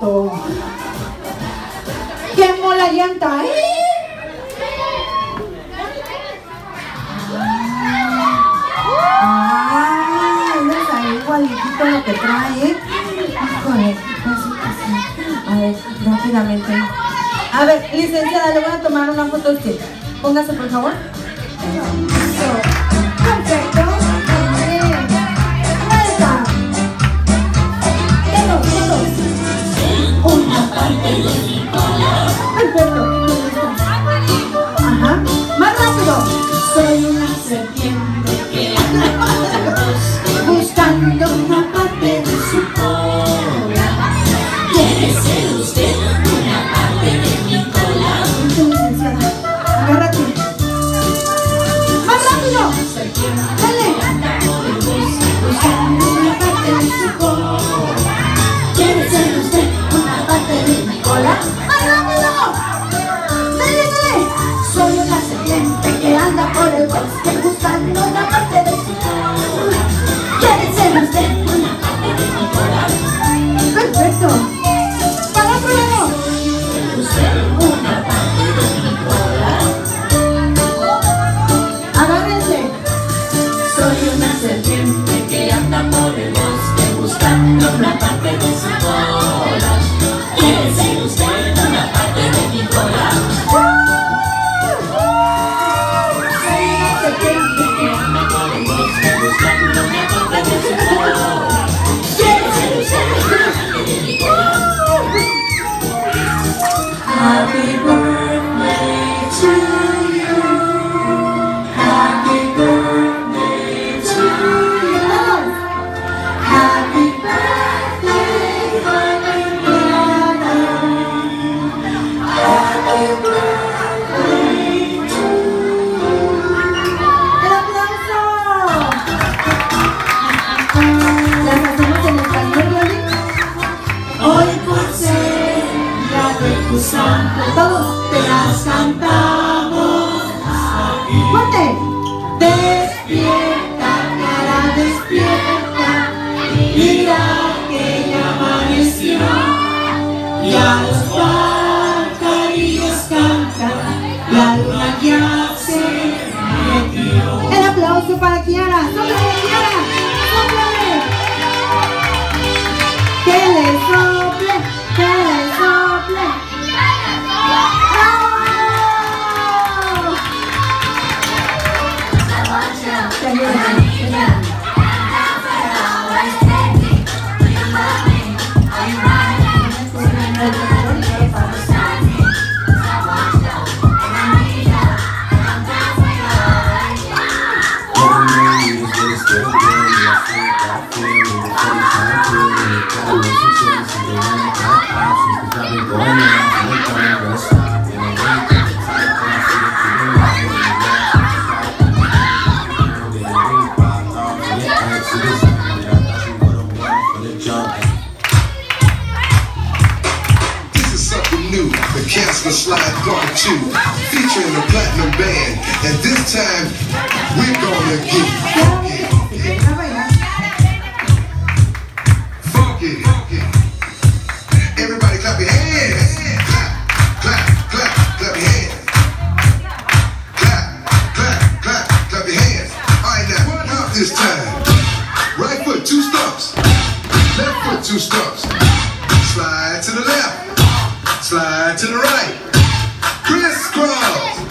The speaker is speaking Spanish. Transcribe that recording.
moto. Quemó la llanta, ¿eh? Ah, no sabe igualitito lo que trae, ¿eh? Híjole. A ver, rápidamente. A ver, licenciada, le voy a tomar una foto usted. Póngase, por favor. Eso. ポット una parte de su cola. ¿Quiere ser usted una parte de mi cola? Soy una serpiente que anda por el bosque buscando una parte de su cola. ¿Quiere ser usted una parte de mi cola? Happy birthday todos te las cantamos. ¡Fuerte! Despierta, cara, despierta. Mira que ya amaneció. Ya los pajarillos cantan, la luna ya se metió. El aplauso para Kiara. ¡Sóplale, 2, featuring the Platinum Band. And this time, we're gonna get bailar. funky. Everybody clap your hands. Clap, clap, clap, clap your hands. Clap, clap, clap, clap your hands. All right, now, up this time. Right foot, two stumps. Left foot, two stumps. Slide to the left. Slide to the right. Crisscross.